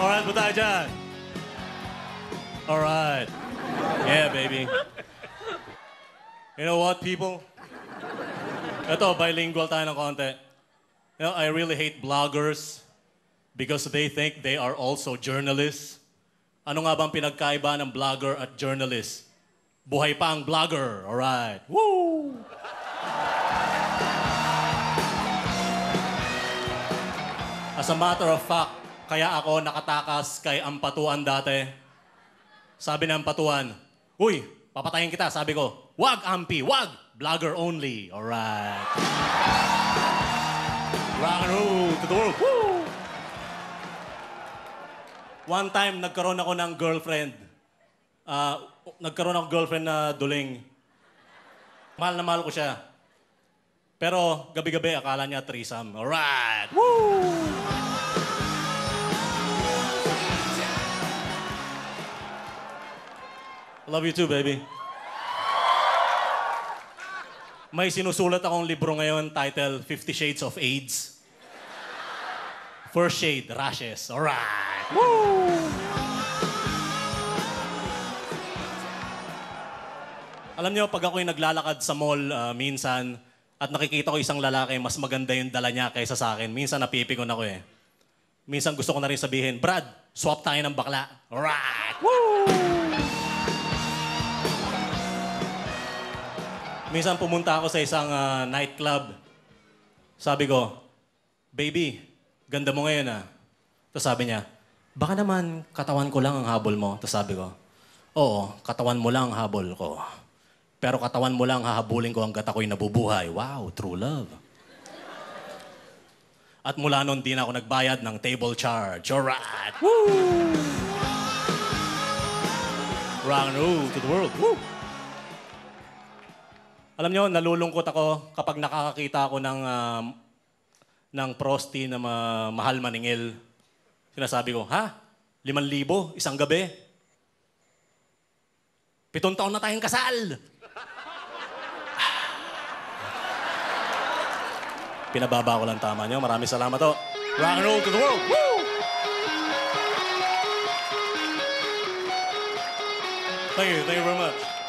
Alright, ba tayo dyan? Alright. Yeah, baby. You know what, people? Ito, bilingual tayo ng konti. You know, I really hate bloggers because they think they are also journalists. Ano nga bang pinagkaiba ng blogger at journalist? Buhay pa ang blogger. Alright. Woo! As a matter of fact, kaya ako nakatakas kay Ampatuan dati. Sabi ng Ampatuan, Uy, papatayin kita. Sabi ko, wag Ampi, wag! Vlogger only. Alright. Rock and to the world. Woo! One time, nagkaroon ako ng girlfriend. Ah, nagkaroon ako girlfriend na duling. Mahal na mahal ko siya. Pero gabi-gabi, akala niya threesome. Alright! Woo! Love you too, baby. May sinusulat akong libro ngayon, title Fifty Shades of AIDS. First shade, rashes. Alright! Woo! Alam niyo, pag ako'y naglalakad sa mall ah, minsan at nakikita ko isang lalaki, mas maganda yung dala niya kaysa sa akin. Minsan napipikon ako eh. Minsan gusto ko na rin sabihin, Brad, swap tayo ng bakla. Alright! Woo! Minsan pumunta ako sa isang ah, nightclub. Sabi ko, Baby, ganda mo ngayon ah. Tapos sabi niya, baka naman katawan ko lang ang habol mo. Tapos sabi ko, oo, katawan mo lang ang habol ko. Pero katawan mo lang hahabulin ko hanggat ako'y nabubuhay. Wow, true love. At mula noon, di na ako nagbayad ng table charge. Alright! Woo! Rock and roll to the world. Woo! Alam nyo, nalulungkot ako kapag nakakakita ako ng, um, ng prosti na ma- mahal maningil. Sinasabi ko, ha? Liman libo? Isang gabi? Pitong taon na tayong kasal! Pinababa ko lang tama nyo. Maraming salamat to. Rock and roll to the world! Woo! Thank you. Thank you very much.